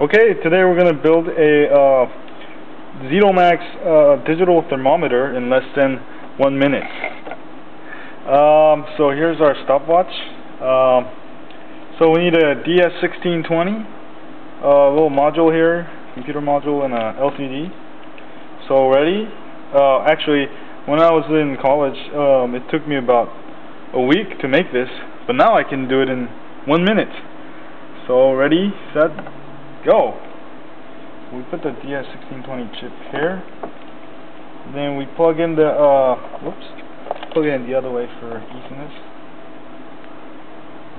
Okay, today we're going to build a uh, Zedomax uh, digital thermometer in less than one minute. Um, so here's our stopwatch. Um, so we need a DS1620, a little module here, computer module, and a LCD. So ready? Uh, actually, when I was in college, um, it took me about a week to make this, but now I can do it in one minute. So ready, set, go. We put the DS1620 chip here. Then we plug in the, uh, whoops, plug it in the other way for easiness.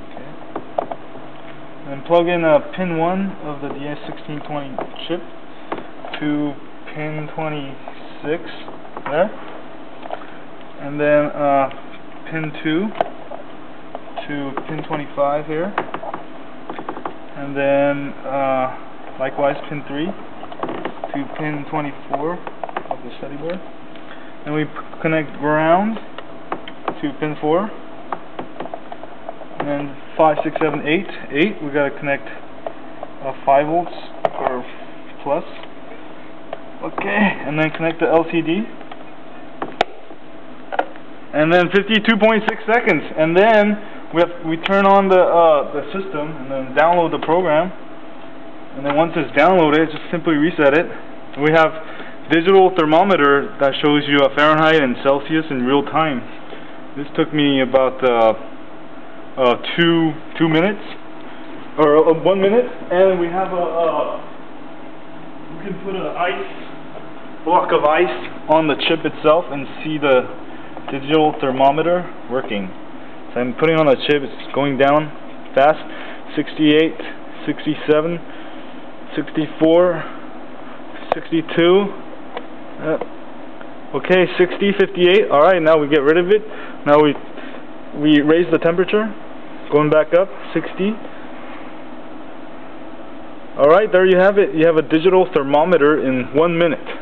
Okay. Then plug in uh, pin 1 of the DS1620 chip to pin 26 there. And then uh, pin 2 to pin 25 here and then uh, likewise pin 3 to pin 24 of the STUDY board. And we connect ground to pin 4 and then 5, 6, 7, 8 8 we got to connect uh, 5 volts or plus. Okay and then connect the LCD and then 52.6 seconds. And then we have we turn on the uh, the system and then download the program. And then once it's downloaded just simply reset it. We have digital thermometer that shows you a Fahrenheit and Celsius in real time. This took me about uh, uh, two two minutes or uh, one minute. And we have a we can put an ice block of ice on the chip itself and see the digital thermometer working so I'm putting on the chip, it's going down fast. 68, 67, 64, 62. Uh, okay, 60, 58. Alright, now we get rid of it. Now we we raise the temperature. Going back up, 60. Alright, there you have it. You have a digital thermometer in one minute.